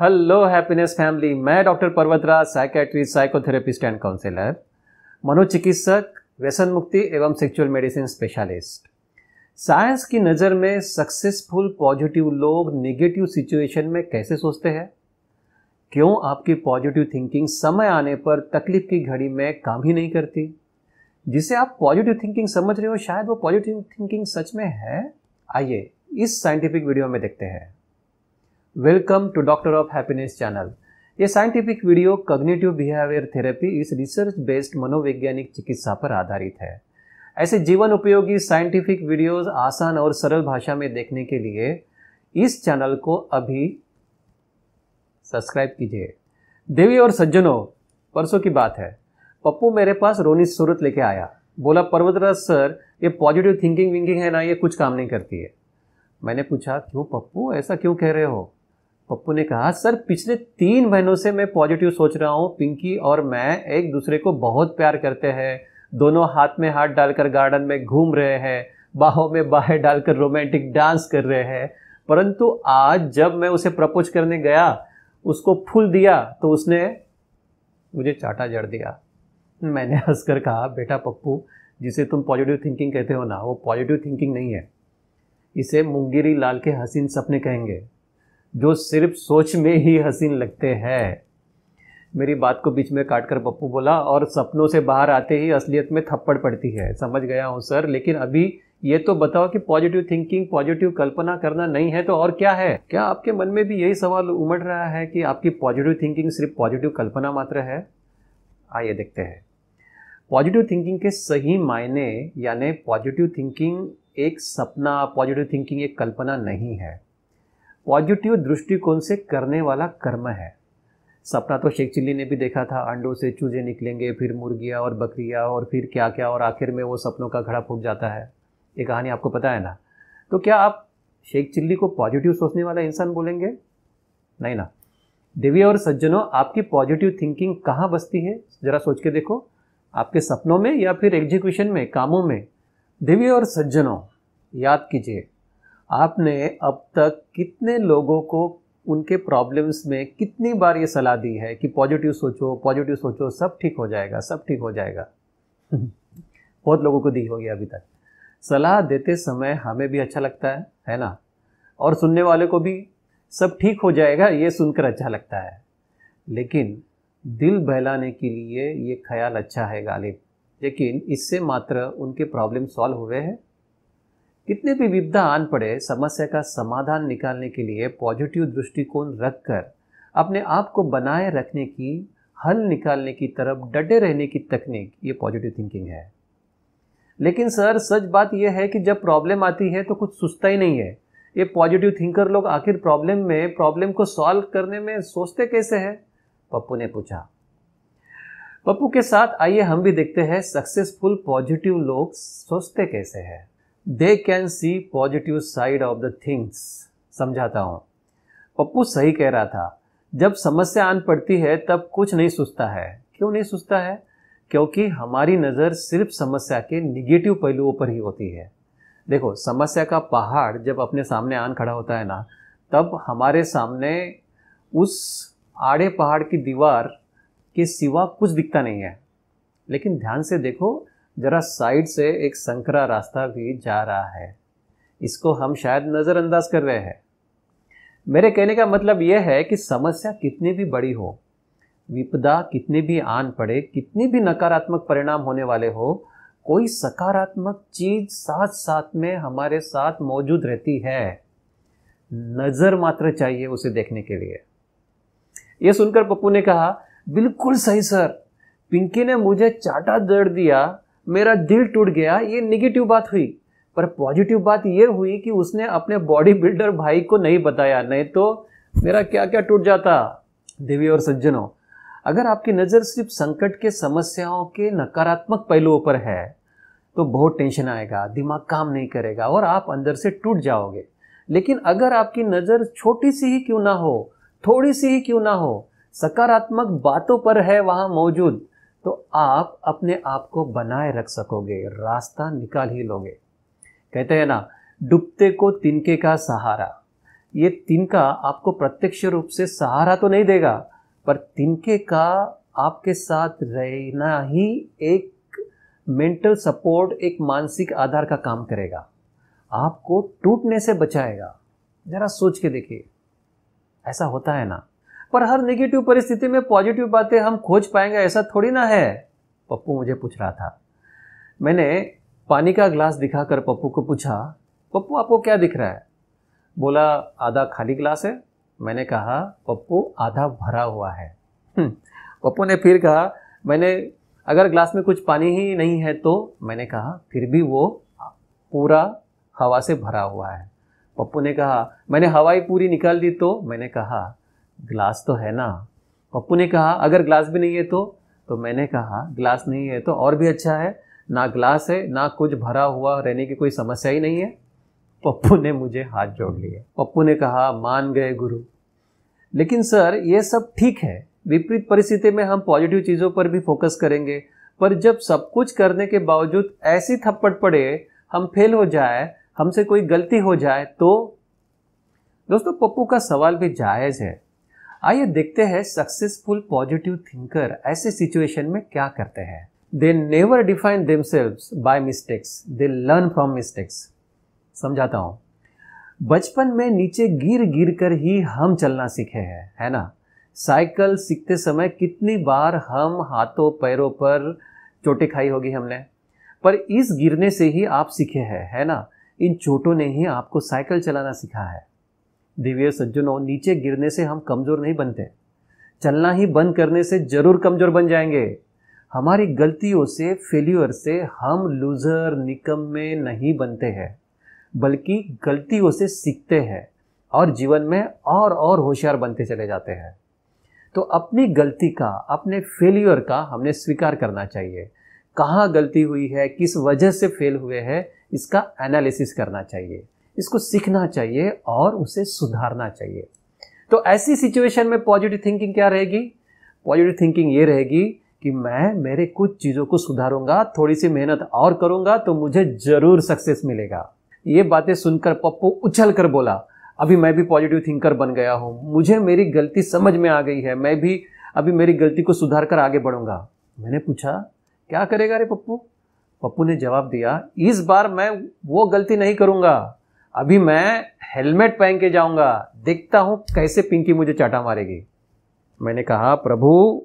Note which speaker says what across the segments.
Speaker 1: Hello happiness family मैं doctor Parvatraj psychiatrist psychotherapist and counsellor मनोचिकित्सक व्यसन मुक्ति एवं सेक्सुअल मेडिसिन स्पेशलिस्ट साइंस की नज़र में सक्सेसफुल पॉजिटिव लोग नेगेटिव सिचुएशन में कैसे सोचते हैं? क्यों आपकी पॉजिटिव थिंकिंग समय आने पर तकलीफ़ की घड़ी में काम ही नहीं करती? जिसे आप पॉजिटिव थिंकिंग समझ रहे हो, शायद वो पॉजिटिव थिंकिंग सच में है? आइए इस साइंटिफिक वीडियो में देखते हैं। Welcome to doctor of happiness channel ये scientific video cognitive behaviour therapy इस रिसर्च बेस्ड मनोवैज्ञानिक चिकित्सा पर आधारित है। ऐसे जीवन उपयोगी साइंटिफिक वीडियोस आसान और सरल भाषा में देखने के लिए इस चैनल को अभी सब्सक्राइब कीजिए। देवी और सज्जनों, परसों की बात है। पप्पू मेरे पास रोनी सूरत लेके आया। बोला, पर्वतराज सर, ये पॉजिटिव थिंकिंग विंकिंग है ना, ये कुछ काम नहीं करती है। मैंने पूछा, क्यों पप्पू? ऐसा क्यों कह रहे हो? पप्पू ने कहा, सर, पिछले तीन महीनों से मैं पॉजिटिव सोच रहा हूँ। पिंकी और मैं एक दूसरे को बहुत प्यार करते हैं। दोनों हाथ में हाथ डालकर गार्डन में घूम रहे हैं, बाहों में बाहें डालकर रोमांटिक डांस कर रहे हैं। परंतु आज जब मैं उसे प्रपोज करने गया, उसको फूल दिया तो उसने मुझे चाटा जड़ दिया। मैंने हंसकर कहा, बेटा पप्पू, जिसे तुम पॉजिटिव थिंकिंग कहते हो ना, वो पॉजिटिव थिंकिंग नहीं है। इसे मुंगेरी लाल के हसीन सपने कहेंगे। जो सिर्फ़ सोच में ही हसीन लगते हैं। मेरी बात को बीच में काट कर पप्पू बोला और सपनों से बाहर आते ही असलियत में थप्पड़ पड़ती है। समझ गया हूँ, सर, लेकिन अभी ये तो बताओ कि पॉजिटिव थिंकिंग पॉजिटिव कल्पना करना नहीं है तो और क्या है? क्या आपके मन में भी यही सवाल उमड़ रहा है कि आपकी पॉजिटिव थिंकिंग सिर्फ़ पॉजिटिव कल्पना मात्र है? आइए देखते हैं। पॉजिटिव थिंकिंग के सही मायने, यानी पॉजिटिव थिंकिंग एक सपना पॉजिटिव थिंकिंग एक कल्पना नहीं है। पॉजिटिव दृष्टिकोण से करने वाला कर्म है। सपना तो शेख चिल्ली ने भी देखा था, अंडों से चूजे निकलेंगे, फिर मुर्गियाँ और बकरियाँ और फिर क्या क्या और आखिर में वो सपनों का घड़ा फूट जाता है। ये कहानी आपको पता है ना? तो क्या आप शेख चिल्ली को पॉजिटिव सोचने वाला इंसान बोलेंगे? नहीं ना। देवी और सज्जनों, आपकी पॉजिटिव थिंकिंग कहाँ बसती है? ज़रा सोच के देखो। आपके सपनों में या फिर एग्जीक्यूशन में, कामों में? देवी और सज्जनों, याद कीजिए। आपने अब तक कितने लोगों को उनके प्रॉब्लम्स में कितनी बार ये सलाह दी है कि पॉजिटिव सोचो पॉजिटिव सोचो, सब ठीक हो जाएगा, सब ठीक हो जाएगा? बहुत लोगों को दी होगी अभी तक। सलाह देते समय हमें भी अच्छा लगता है है ना? और सुनने वाले को भी सब ठीक हो जाएगा, ये सुनकर अच्छा लगता है। लेकिन दिल बहलाने के लिए ये ख्याल अच्छा है गालिब। लेकिन इससे मात्र उनके प्रॉब्लम सॉल्व हुए हैं। कितने भी विपदा आन पड़े समस्या का समाधान निकालने के लिए पॉजिटिव दृष्टिकोण रखकर, अपने आप को बनाए रखने की, हल निकालने की तरफ़ डटे रहने की तकनीक, ये पॉजिटिव थिंकिंग है। लेकिन सर, सच बात यह है कि जब प्रॉब्लम आती है तो कुछ सुस्ता ही नहीं है। ये पॉजिटिव थिंकर लोग आखिर प्रॉब्लम में प्रॉब्लम को सॉल्व करने में सोचते कैसे हैं? पप्पू ने पूछा। पप्पू के साथ आइए हम भी देखते हैं सक्सेसफुल पॉजिटिव लोग सोचते कैसे हैं। They can see positive side of the things समझाता हूँ। पप्पू सही कह रहा था, जब समस्या आन पड़ती है, तब कुछ नहीं सोचता है। क्यों नहीं सोचता है? क्योंकि हमारी नज़र सिर्फ़ समस्या के निगेटिव पहलुओं पर ही होती है। देखो, समस्या का पहाड़ जब अपने सामने आन खड़ा होता है ना, तब हमारे सामने उस आड़े पहाड़ की दीवार के सिवा कुछ दिखता नहीं है। लेकिन ध्यान से देखो जरा साइड से एक संकरा रास्ता भी जा रहा है। इसको हम शायद नज़रअंदाज कर रहे हैं। मेरे कहने का मतलब यह है कि समस्या कितनी भी बड़ी हो, विपदा कितनी भी आन पड़े, कितनी भी नकारात्मक परिणाम होने वाले हो, कोई सकारात्मक चीज़ साथ साथ में हमारे साथ मौजूद रहती है। नज़र मात्र चाहिए उसे देखने के लिए। यह सुनकर पप्पू ने कहा, बिल्कुल सही, सर। पिंकी ने मुझे चाटा दर्द दिया मेरा दिल टूट गया, ये निगेटिव बात हुई। पर पॉजिटिव बात ये हुई कि उसने अपने बॉडी बिल्डर भाई को नहीं बताया, नहीं तो मेरा क्या क्या टूट जाता? देवी और सज्जनों, अगर आपकी नज़र सिर्फ़ संकट के समस्याओं के नकारात्मक पहलुओं पर है तो बहुत टेंशन आएगा, दिमाग काम नहीं करेगा और आप अंदर से टूट जाओगे। लेकिन अगर आपकी नज़र छोटी सी ही क्यों ना हो, थोड़ी सी ही क्यों ना हो, सकारात्मक बातों पर है वहाँ मौजूद तो आप अपने आप को बनाए रख सकोगे, रास्ता निकाल ही लोगे। कहते हैं ना, डूबते को तिनके का सहारा। ये तिनका आपको प्रत्यक्ष रूप से सहारा तो नहीं देगा, पर तिनके का आपके साथ रहना ही एक मेंटल सपोर्ट एक मानसिक आधार का काम करेगा। आपको टूटने से बचाएगा। जरा सोच के देखिए। ऐसा होता है ना पर हर नेगेटिव परिस्थिति में पॉजिटिव बातें हम खोज पाएँगे ऐसा थोड़ी ना है। पप्पू मुझे पूछ रहा था। मैंने पानी का ग्लास दिखाकर पप्पू को पूछा पप्पू आपको क्या दिख रहा है? बोला आधा खाली ग्लास है। मैंने कहा पप्पू आधा भरा हुआ है। हम्म, पप्पू ने फिर कहा मैंने अगर ग्लास में कुछ पानी ही नहीं है तो? मैंने कहा फिर भी वो पूरा हवा से भरा हुआ है। पप्पू ने कहा मैंने हवाई पूरी निकाल दी तो? मैंने कहा ग्लास तो है ना। पप्पू ने कहा, अगर ग्लास भी नहीं है तो? तो मैंने कहा, ग्लास नहीं है तो और भी अच्छा है। ना ग्लास है, ना कुछ भरा हुआ रहने की कोई समस्या ही नहीं है। पप्पू ने मुझे हाथ जोड़ लिए। पप्पू ने कहा, मान गए गुरु। लेकिन सर, ये सब ठीक है। विपरीत परिस्थिति में हम पॉजिटिव चीज़ों पर भी फोकस करेंगे। पर जब सब कुछ करने के बावजूद ऐसी थप्पड़ पड़े, हम फेल हो जाए, हमसे कोई गलती हो जाए तो? दोस्तों, पप्पू का सवाल भी जायज़ है। आइए देखते हैं सक्सेसफुल पॉजिटिव थिंकर ऐसे सिचुएशन में क्या करते हैं। They never define themselves by mistakes they learn from mistakes समझाता हूँ। बचपन में नीचे गिर गिर कर ही हम चलना सीखे हैं, है ना? साइकिल सीखते समय कितनी बार हम हाथों, पैरों पर चोटें खाई होगी हमने। पर इस गिरने से ही आप सीखे हैं, है ना? इन चोटों ने ही आपको साइकिल चलाना सिखा है। दिव्य सज्जनों, नीचे गिरने से हम कमज़ोर नहीं बनते। चलना ही बंद करने से ज़रूर कमज़ोर बन जाएँगे। हमारी गलतियों से फेल्यूर से हम लूजर निकम में नहीं बनते हैं, बल्कि गलतियों से सीखते हैं और जीवन में और और होशियार बनते चले जाते हैं। तो अपनी गलती का, अपने फेलियर का हमने स्वीकार करना चाहिए। कहाँ गलती हुई है, किस वजह से फेल हुए हैं, इसका एनालिसिस करना चाहिए। इसको सीखना चाहिए और उसे सुधारना चाहिए। तो ऐसी सिचुएशन में पॉजिटिव थिंकिंग क्या रहेगी? पॉजिटिव थिंकिंग ये रहेगी कि मैं मेरे कुछ चीज़ों को सुधारूँगा थोड़ी सी मेहनत और करूँगा तो मुझे ज़रूर सक्सेस मिलेगा। ये बातें सुनकर पप्पू उछल कर बोला, अभी मैं भी पॉजिटिव थिंकर बन गया हूँ। मुझे मेरी गलती समझ में आ गई है। मैं भी अभी मेरी गलती को सुधार कर आगे बढ़ूँगा। मैंने पूछा, क्या करेगा रे पप्पू? पप्पू ने जवाब दिया, इस बार मैं वो गलती नहीं करूँगा। अभी मैं हेलमेट पहन के जाऊँगा। देखता हूँ कैसे पिंकी मुझे चाटा मारेगी। मैंने कहा, प्रभु,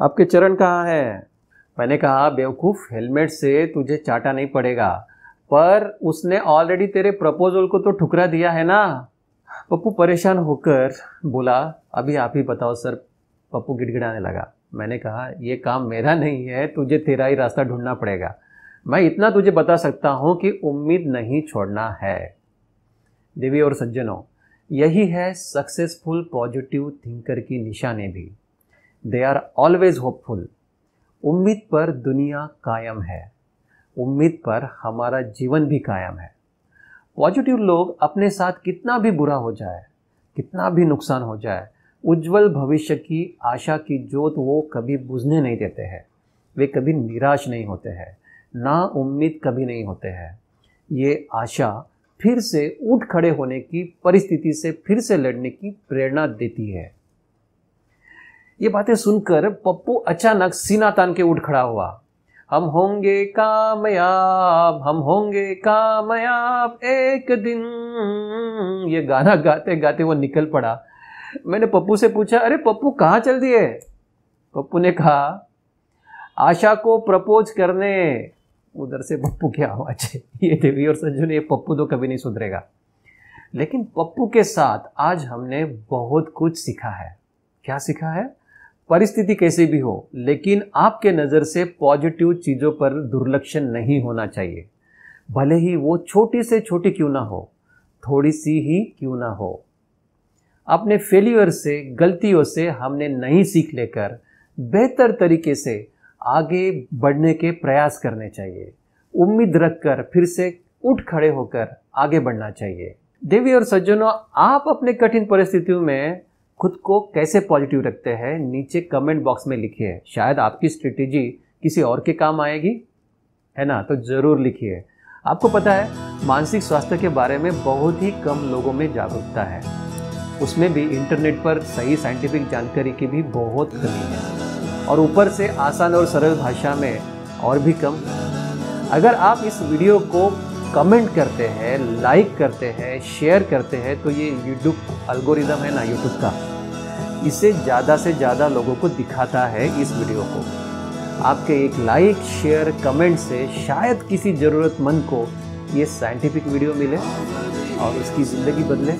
Speaker 1: आपके चरण कहाँ हैं? मैंने कहा, बेवकूफ़, हेलमेट से तुझे चाटा नहीं पड़ेगा। पर उसने ऑलरेडी तेरे प्रपोजल को तो ठुकरा दिया है ना? पप्पू परेशान होकर बोला, अभी आप ही बताओ सर। पप्पू गिड़गिड़ाने लगा। मैंने कहा यह काम मेरा नहीं है, तुझे तेरा ही रास्ता ढूंढना पड़ेगा। मैं इतना तुझे बता सकता हूँ कि उम्मीद नहीं छोड़ना है। देवी और सज्जनों, यही है सक्सेसफुल पॉजिटिव थिंकर की निशाने भी। दे आर ऑलवेज होपफुल उम्मीद पर दुनिया कायम है। उम्मीद पर हमारा जीवन भी कायम है। पॉजिटिव लोग अपने साथ कितना भी बुरा हो जाए, कितना भी नुकसान हो जाए, उज्जवल भविष्य की आशा की जोत वो कभी बुझने नहीं देते हैं। वे कभी निराश नहीं होते हैं। ना उम्मीद कभी नहीं होते हैं। ये आशा फिर से उठ खड़े होने की परिस्थिति से फिर से लड़ने की प्रेरणा देती है। ये बातें सुनकर पप्पू अचानक सीना तान के उठ खड़ा हुआ। हम होंगे कामयाब, हम होंगे कामयाब एक दिन। ये गाना गाते गाते वो निकल पड़ा। मैंने पप्पू से पूछा, अरे पप्पू, कहाँ चल दिए? पप्पू ने कहा, आशा को प्रपोज करने। उधर से पप्पू की आवाज़। ये देवी और संजू ने ये पप्पू तो कभी नहीं सुधरेगा। लेकिन पप्पू के साथ आज हमने बहुत कुछ सीखा है। क्या सीखा है? परिस्थिति कैसे भी हो, लेकिन आपके नज़र से पॉजिटिव चीज़ों पर दुर्लक्षण नहीं होना चाहिए। भले ही वो छोटी से छोटी क्यों ना हो, थोड़ी सी ही क्यों ना हो। अपने फेलियर से, गलतियों से हमने नहीं सीख लेकर बेहतर तरीके से आगे बढ़ने के प्रयास करने चाहिए। उम्मीद रखकर फिर से उठ खड़े होकर आगे बढ़ना चाहिए। देवी और सज्जनों, आप अपने कठिन परिस्थितियों में खुद को कैसे पॉजिटिव रखते हैं, नीचे कमेंट बॉक्स में लिखिए। शायद आपकी स्ट्रेटेजी किसी और के काम आएगी, है ना? तो ज़रूर लिखिए। आपको पता है, मानसिक स्वास्थ्य के बारे में बहुत ही कम लोगों में जागरूकता है। उसमें भी इंटरनेट पर सही साइंटिफिक जानकारी की भी बहुत कमी है। और ऊपर से आसान और सरल भाषा में और भी कम। अगर आप इस वीडियो को कमेंट करते हैं, लाइक करते हैं, शेयर करते हैं तो ये यूट्यूब अल्गोरिदम है ना, यूट्यूब का। इसे ज़्यादा से ज़्यादा लोगों को दिखाता है इस वीडियो को। आपके एक लाइक, शेयर, कमेंट से शायद किसी ज़रूरतमंद को ये साइंटिफिक वीडियो मिले और उसकी ज़िंदगी बदले।